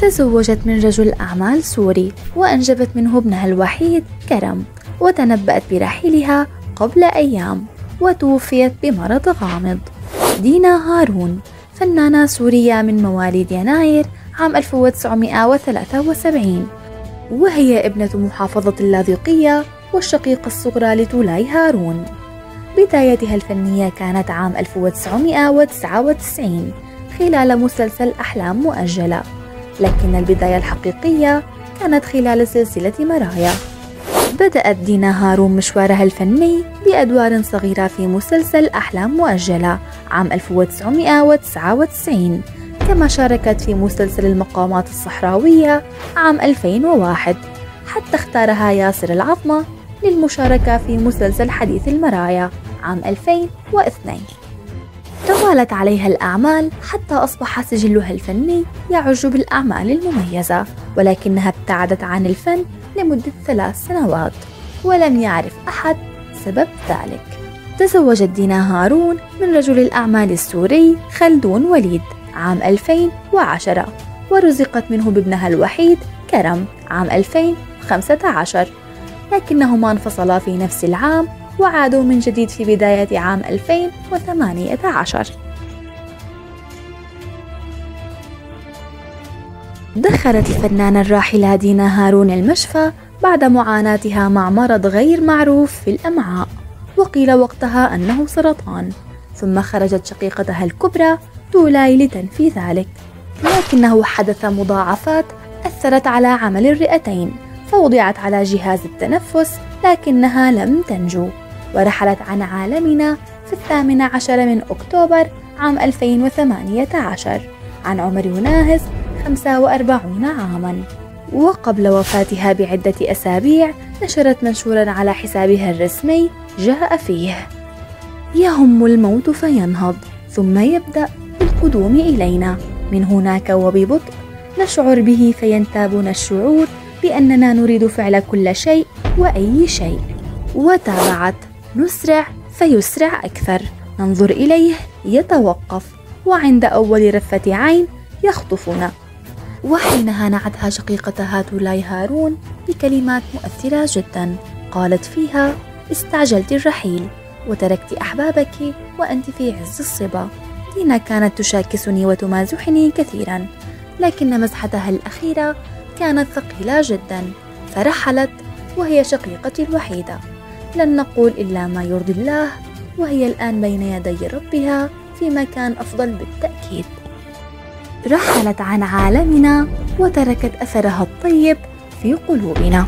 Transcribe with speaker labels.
Speaker 1: تزوجت من رجل أعمال سوري وأنجبت منه ابنها الوحيد كرم وتنبأت برحيلها قبل أيام وتوفيت بمرض غامض. دينا هارون فنانة سورية من مواليد يناير عام 1973 وهي ابنة محافظة اللاذقية والشقيقة الصغرى لتولاي هارون. بدايتها الفنية كانت عام 1999 خلال مسلسل أحلام مؤجلة. لكن البداية الحقيقية كانت خلال سلسلة مرايا. بدأت دينا هارون مشوارها الفني بأدوار صغيرة في مسلسل أحلام مؤجلة عام 1999 كما شاركت في مسلسل المقامات الصحراوية عام 2001 حتى اختارها ياسر العظمة للمشاركة في مسلسل حديث المرايا عام 2002 توالت عليها الأعمال حتى أصبح سجلها الفني يعج بالأعمال المميزة ولكنها ابتعدت عن الفن لمدة ثلاث سنوات ولم يعرف أحد سبب ذلك. تزوجت دينا هارون من رجل الأعمال السوري خلدون وليد عام 2010 ورزقت منه بابنها الوحيد كرم عام 2015 لكنهما انفصلا في نفس العام وعادوا من جديد في بداية عام 2018 دخلت الفنانة الراحلة دينا هارون المشفى بعد معاناتها مع مرض غير معروف في الأمعاء وقيل وقتها أنه سرطان ثم خرجت شقيقتها الكبرى تولاي لتنفي ذلك لكنه حدث مضاعفات أثرت على عمل الرئتين فوضعت على جهاز التنفس لكنها لم تنجو. ورحلت عن عالمنا في الثامن عشر من أكتوبر عام 2018 عن عمر يناهز 45 عاما. وقبل وفاتها بعدة أسابيع نشرت منشورا على حسابها الرسمي جاء فيه. يهم الموت فينهض ثم يبدأ بالقدوم إلينا. من هناك وببطء نشعر به فينتابنا الشعور بأننا نريد فعل كل شيء وأي شيء. وتابعت نسرع فيسرع أكثر. ننظر إليه يتوقف وعند أول رفة عين يخطفنا. وحينها نعتها شقيقتها تولاي هارون بكلمات مؤثرة جدا. قالت فيها استعجلت الرحيل وتركت أحبابك وأنت في عز الصبا. دينا كانت تشاكسني وتمازحني كثيرا لكن مزحتها الأخيرة كانت ثقيلة جدا فرحلت وهي شقيقتي الوحيدة. لن نقول إلا ما يرضي الله وهي الآن بين يدي ربها في مكان أفضل بالتأكيد. رحلت عن عالمنا وتركت أثرها الطيب في قلوبنا.